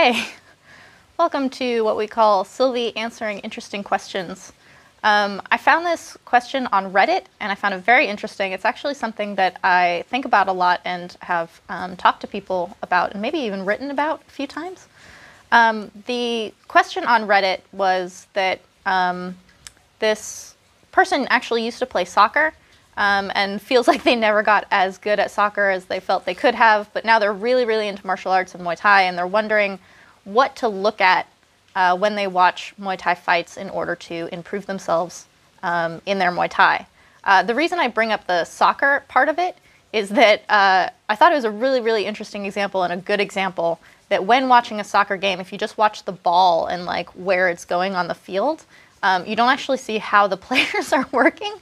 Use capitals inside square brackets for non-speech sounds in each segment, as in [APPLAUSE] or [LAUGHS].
Hey, welcome to what we call Sylvie answering interesting questions. Um, I found this question on Reddit and I found it very interesting. It's actually something that I think about a lot and have um, talked to people about and maybe even written about a few times. Um, the question on Reddit was that um, this person actually used to play soccer um, and feels like they never got as good at soccer as they felt they could have, but now they're really, really into martial arts and Muay Thai, and they're wondering what to look at uh, when they watch Muay Thai fights in order to improve themselves um, in their Muay Thai. Uh, the reason I bring up the soccer part of it is that uh, I thought it was a really, really interesting example and a good example that when watching a soccer game, if you just watch the ball and like where it's going on the field, um, you don't actually see how the [LAUGHS] players are working.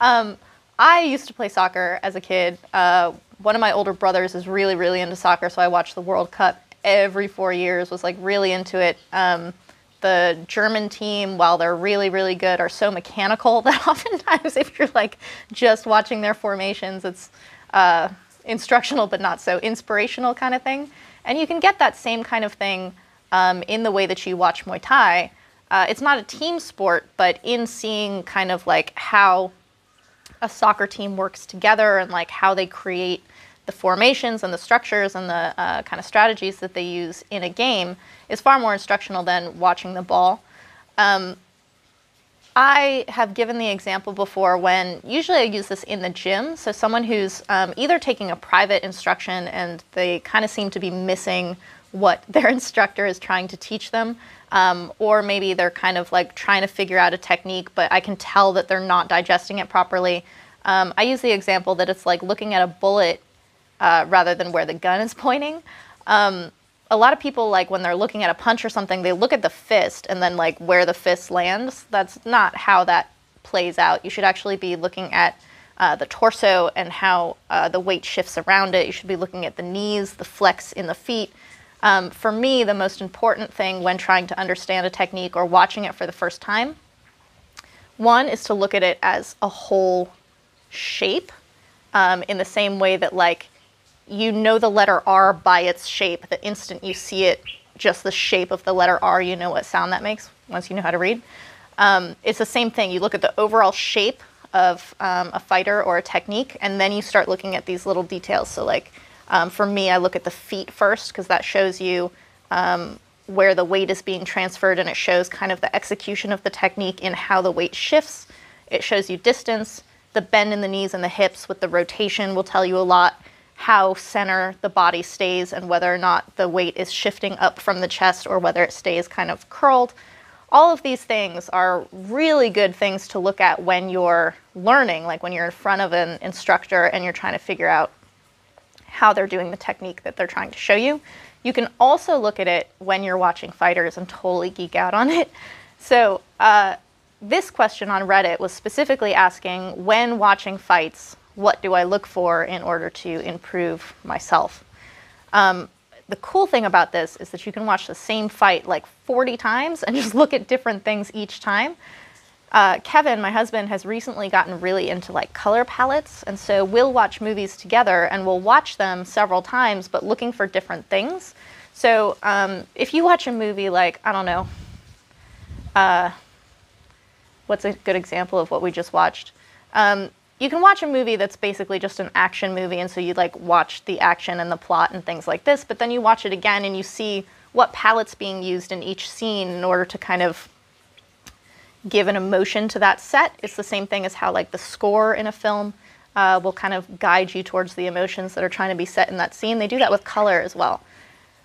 Um, I used to play soccer as a kid. Uh, one of my older brothers is really, really into soccer, so I watched the World Cup every four years, was like really into it. Um, the German team, while they're really, really good, are so mechanical [LAUGHS] that oftentimes if you're like just watching their formations, it's uh, instructional but not so inspirational kind of thing. And you can get that same kind of thing um, in the way that you watch Muay Thai. Uh, it's not a team sport, but in seeing kind of like how a soccer team works together and like how they create the formations and the structures and the uh, kind of strategies that they use in a game is far more instructional than watching the ball. Um, I have given the example before when usually I use this in the gym. So, someone who's um, either taking a private instruction and they kind of seem to be missing what [LAUGHS] their instructor is trying to teach them, um, or maybe they're kind of like trying to figure out a technique, but I can tell that they're not digesting it properly. Um, I use the example that it's like looking at a bullet uh, rather than where the gun is [LAUGHS] pointing. Um, a lot of people like when they're looking at a punch or something, they look at the fist and then like where the fist lands. That's not how that plays out. You should actually be looking at uh, the torso and how uh, the weight shifts around it. You should be looking at the knees, the flex in the feet. Um, for me, the most important thing when trying to understand a technique or watching it for the first time, one is to look at it as a whole shape um, in the same way that like you know the letter R by its shape. The instant you see it, just the shape of the letter R, you know what sound that makes once you know how to read. Um, it's the same thing. You look at the overall shape of um, a fighter or a technique, and then you start looking at these little details. So, like um, for me, I look at the feet first because that shows you um, where the weight is being transferred, and it shows kind of the execution of the technique in how the weight shifts. It shows you distance. The bend in the knees and the hips with the rotation will tell you a lot how center the body stays and whether or not the weight is shifting up from the chest or whether it stays kind of curled. All of these things are really good things to look at when you're learning, like when you're in front of an instructor and you're trying to figure out how they're doing the technique that they're trying to show you. You can also look at it when you're watching fighters and totally geek out on it. [LAUGHS] So, uh, this question on Reddit was specifically asking when watching fights, what do I look for in order to improve myself? Um, the cool thing about this is that you can watch the same fight like 40 times and [LAUGHS] just look at different things each time. Uh, Kevin, my husband, has recently gotten really into like color palettes, and so we'll watch movies together and we'll watch them several times, but looking for different things. So um, if you watch a movie like I don't know, uh, what's a good example of what we just watched? Um, you can watch a movie that's basically just an action movie, and so you like watch the action and the plot and things like this, but then you watch it again and you see what palette's being used in each scene in order to kind of give an emotion to that set. It's the same thing as how like the score in a film uh, will kind of guide you towards the emotions that are trying to be set in that scene. They do that with color as well.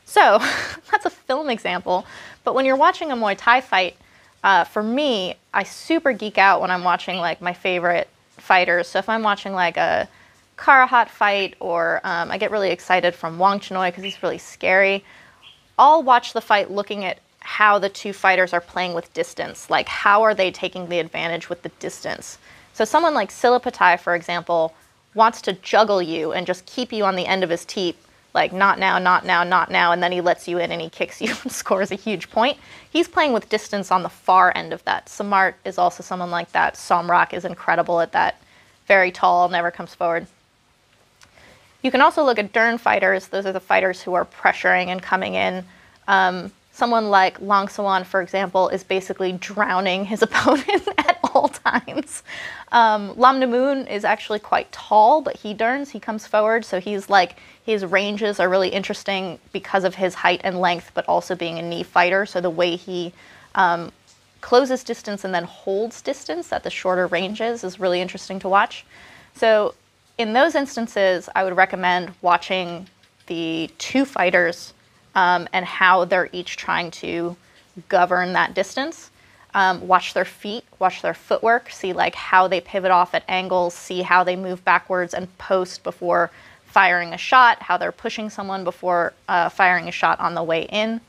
So [LAUGHS] that's a film example. But when you're watching a Muay Thai fight, uh, for me, I super geek out when I'm watching like my favorite fighters. So if I'm watching like a Karuhat fight, or um, I get really excited from Wangchannoi because he's really scary. I'll watch the fight looking at how the two fighters are playing with distance. Like, how are they taking the advantage with the distance? So, someone like Silapathai, for example, wants to juggle you and just keep you on the end of his teep, like, not now, not now, not now, and then he lets you in and he kicks [LAUGHS] you and scores a huge point. He's playing with distance on the far end of that. Samart is also someone like that. Somrak is incredible at that. Very tall, never comes forward. You can also look at Dern fighters. Those are the fighters who are pressuring and coming in Um, someone like Langsuan, for example, is basically drowning his [LAUGHS] opponent at all times. Um, Lam Moon is actually quite tall, but he turns, he comes forward, so he's like, his ranges are really interesting because of his height and length, but also being a knee fighter. So the way he um, closes distance and then holds distance at the shorter ranges is really interesting to watch. So in those instances, I would recommend watching the two fighters um, and how they're each trying to govern that distance. Um, watch their feet, watch their footwork, see like how they pivot off at angles, see how they move backwards and post before firing a shot, how they're pushing someone before uh, firing a shot on the way in.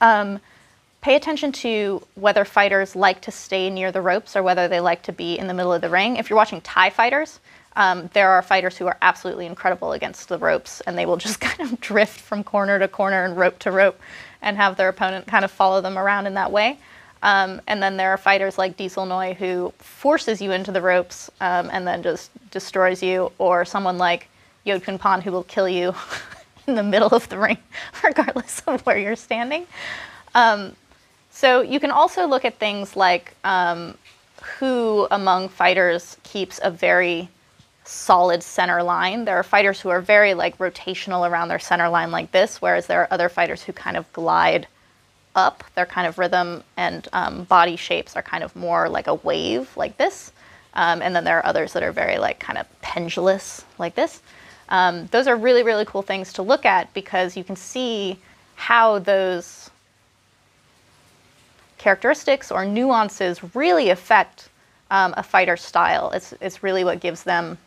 Um, pay attention to whether fighters like to stay near the ropes or whether they like to be in the middle of the ring. If you're watching Thai fighters, um, there are fighters who are absolutely incredible against the ropes, and they will just [LAUGHS] kind of drift from corner to corner and rope to rope and have their opponent kind of follow them around in that way. Um, and then there are fighters like Dieselnoi who forces you into the ropes um, and then just destroys you, or someone like Yodkhunpon who will kill you [LAUGHS] in the middle of the ring, [LAUGHS] regardless of where you're standing. Um, so you can also look at things like um, who among fighters keeps a very solid center line. There are fighters who are very like rotational around their center line like this, whereas there are other fighters who kind of glide up. Their kind of rhythm and um, body shapes are kind of more like a wave like this. Um, and then there are others that are very like kind of pendulous like this. Um, those are really, really cool things to look at because you can see how those characteristics or nuances really affect um, a fighter's style. It's, it's really what gives them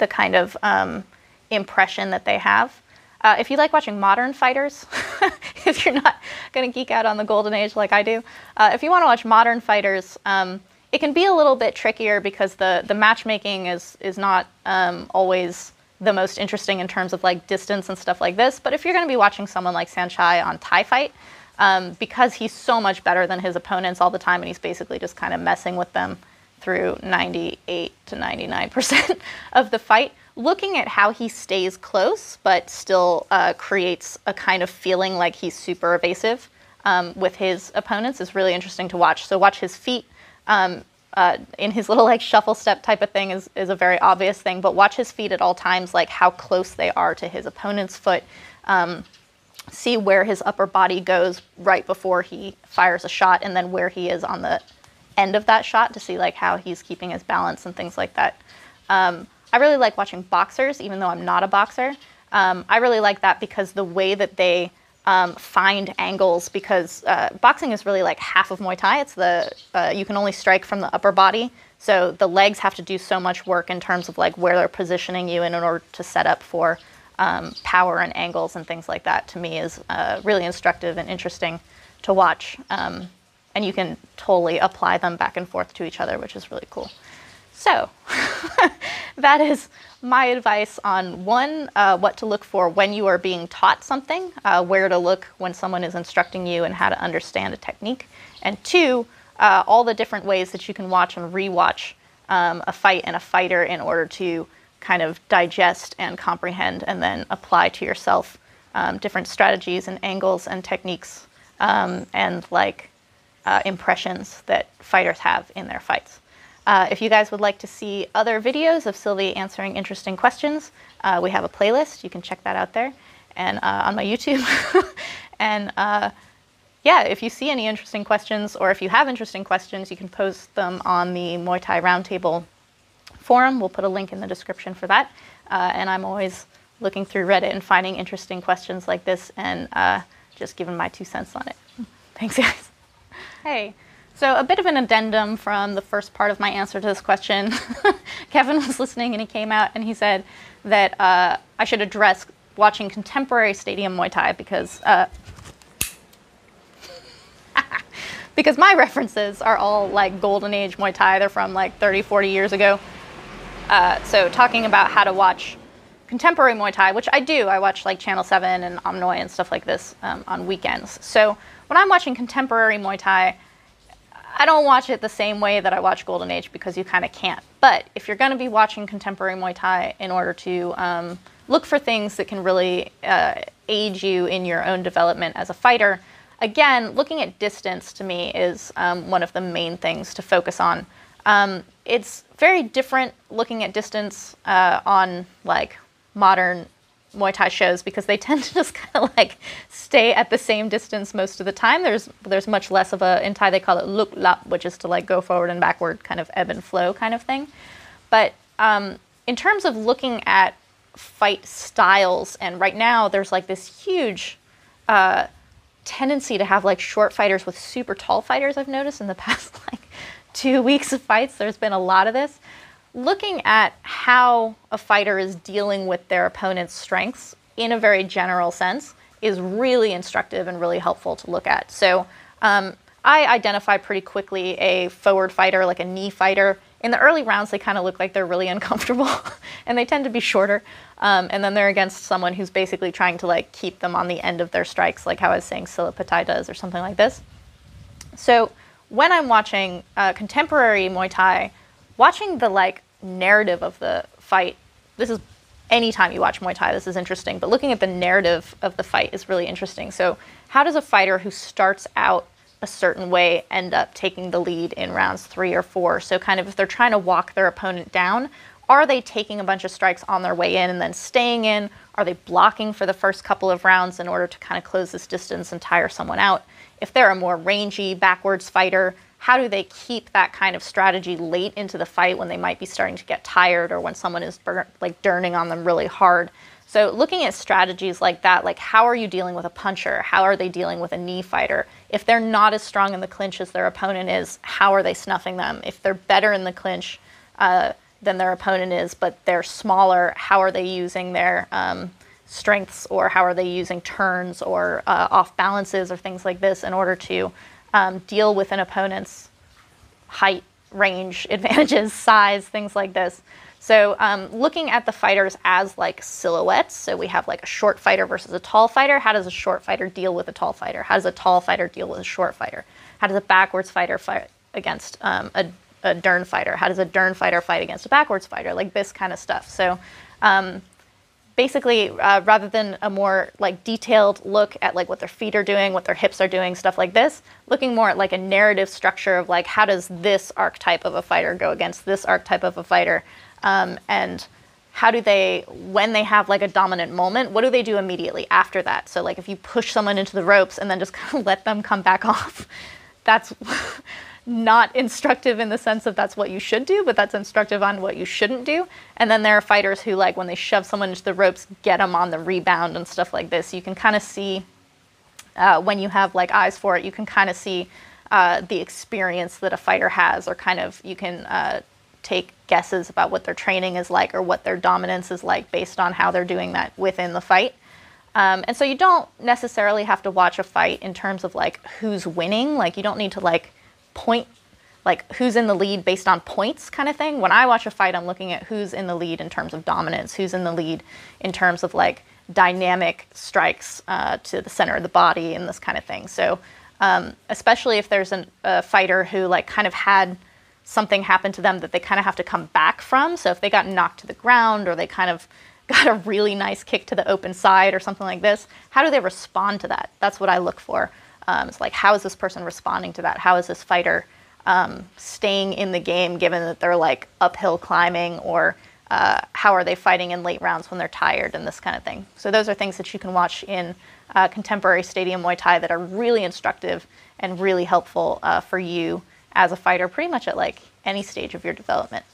the kind of um, impression that they have. Uh, if you like watching modern fighters, [LAUGHS] if you're not going to geek out on the golden age like I do, uh, if you want to watch modern fighters, um, it can be a little bit trickier because the, the matchmaking is, is not um, always the most interesting in terms of like distance and stuff like this. But if you're going to be watching someone like Saenchai on Thai Fight, um, because he's so much better than his opponents all the time and he's basically just kind of messing with them through 98 to 99% [LAUGHS] of the fight, looking at how he stays close but still uh, creates a kind of feeling like he's super evasive um, with his opponents is really interesting to watch. So watch his feet. Um, uh, in his little like shuffle step type of thing is, is a very obvious thing, but watch his feet at all times, like how close they are to his opponent's foot. Um, see where his upper body goes right before he fires a shot, and then where he is on the end of that shot to see like how he's keeping his balance and things like that. Um, I really like watching boxers, even though I'm not a boxer. Um, I really like that because the way that they um, find angles, because uh, boxing is really like half of Muay Thai. It's the uh, you can only strike from the upper body, so the legs have to do so much work in terms of like where they're positioning you in, order to set up for um, power and angles and things like that. To me, is uh, really instructive and interesting to watch. Um, and you can totally apply them back and forth to each other, which is really cool. So [LAUGHS] that is my advice on one, uh, what to look for when you are being taught something, uh, where to look when someone is instructing you and how to understand a technique, and two, uh, all the different ways that you can watch and rewatch um, a fight and a fighter in order to kind of digest and comprehend and then apply to yourself um, different strategies and angles and techniques um, and like uh, impressions that fighters have in their fights. Uh, if you guys would like to see other videos of Sylvie answering interesting questions, uh, we have a playlist. You can check that out there and uh, on my YouTube. [LAUGHS] and uh, yeah, if you see any interesting questions or if you have interesting questions, you can post them on the Muay Thai Roundtable forum. We'll put a link in the description for that. Uh, and I'm always looking through Reddit and finding interesting questions like this and just giving my two cents on it. Thanks, guys. Hey, so a bit of an addendum from the first part of my answer to this question. [LAUGHS] Kevin was listening and he came out and he said that uh, I should address watching contemporary stadium Muay Thai because uh, [LAUGHS] because my references are all like golden age Muay Thai. They're from like 30, 40 years ago. Uh, so talking about how to watch contemporary Muay Thai, which I do. I watch like Channel 7 and Omnoi and stuff like this um, on weekends. So when I'm watching contemporary Muay Thai, I don't watch it the same way that I watch Golden Age because you kind of can't. But if you're going to be watching contemporary Muay Thai in order to um, look for things that can really uh, aid you in your own development as a fighter. Again, looking at distance to me is um, one of the main things to focus on. Um, it's very different looking at distance uh, on like modern Muay Thai shows because they [LAUGHS] tend to just kind of like stay at the same distance most of the time. There's there's much less of a in Thai they call it luk lap, which is to like go forward and backward, kind of ebb and flow kind of thing. But um, in terms of looking at fight styles, and right now there's like this huge uh, tendency to have like short fighters with super tall fighters. I've noticed in the [LAUGHS] past like two weeks of fights, there's been a lot of this looking at how a fighter is dealing with their opponent's strengths in a very general sense is really instructive and really helpful to look at. So um, I identify pretty quickly a forward fighter, like a knee fighter. In the early rounds, they kind of look like they're really uncomfortable, [LAUGHS] and they tend to be shorter. Um, and then they're against someone who's basically trying to like keep them on the end of their strikes, like how I was saying Silapathai does, or something like this. So when I'm watching uh, contemporary Muay Thai, watching the like narrative of the fight, this is anytime you watch Muay Thai, this is interesting, but looking at the narrative of the fight is really interesting. So, how does a fighter who starts out a certain way end up taking the lead in rounds three or four? So, kind of if they're trying to walk their opponent down, are they taking a bunch of strikes on their way in and then staying in? Are they blocking for the first couple of rounds in order to kind of close this distance and tire someone out? If they're a more rangy, backwards fighter, how do they keep that kind of strategy late into the fight when they might be starting to get tired or when someone is like durning on them really hard? So looking at strategies like that, like how are you dealing with a puncher? How are they dealing with a knee fighter? If they're not as strong in the clinch as their opponent is, how are they snuffing them? If they're better in the clinch uh, than their opponent is, but they're smaller, how are they using their um, strengths or how are they using turns or uh, off balances or things like this in order to um, deal with an opponent's height, range, [LAUGHS] advantages, size, things like this. So um, looking at the fighters as like silhouettes, so we have like a short fighter versus a tall fighter. How does a short fighter deal with a tall fighter? How does a tall fighter deal with a short fighter? How does a backwards fighter fight against um, a, a Dern fighter? How does a Dern fighter fight against a backwards fighter? Like this kind of stuff. So um, basically uh, rather than a more like detailed look at like what their feet are doing what their hips are doing stuff like this looking more at like a narrative structure of like how does this archetype of a fighter go against this archetype of a fighter? Um, and how do they when they have like a dominant moment what do they do immediately after that? So like if you push someone into the ropes and then just [LAUGHS] kind of let them come back [LAUGHS] off that's [LAUGHS] not instructive in the sense of that's what you should do, but that's instructive on what you shouldn't do. And then there are fighters who, like, when they shove someone into the ropes, get them on the rebound and stuff like this. You can kind of see uh, when you have like eyes for it, you can kind of see uh, the experience that a fighter has, or kind of you can uh, take guesses about what their training is like or what their dominance is like based on how they're doing that within the fight. Um, and so you don't necessarily have to watch a fight in terms of like who's winning. Like you don't need to like point like who's in the lead based on points kind of thing. When I watch a fight, I'm looking at who's in the lead in terms of dominance, who's in the lead in terms of like dynamic strikes uh, to the center of the body and this kind of thing. So um, especially if there's an, a fighter who like kind of had something happen to them that they kind of have to come back from. So if they got knocked to the ground or they kind of [LAUGHS] got a really nice kick to the open side or something like this, how do they respond to that? That's what I look for. Um, it's like, how is this person responding to that? How is this fighter um, staying in the game given that they're like uphill climbing or uh, how are they fighting in late rounds when they're tired and this kind of thing. So those are things that you can watch in uh, contemporary stadium Muay Thai that are really instructive and really helpful uh, for you as a fighter pretty much at like any stage of your development.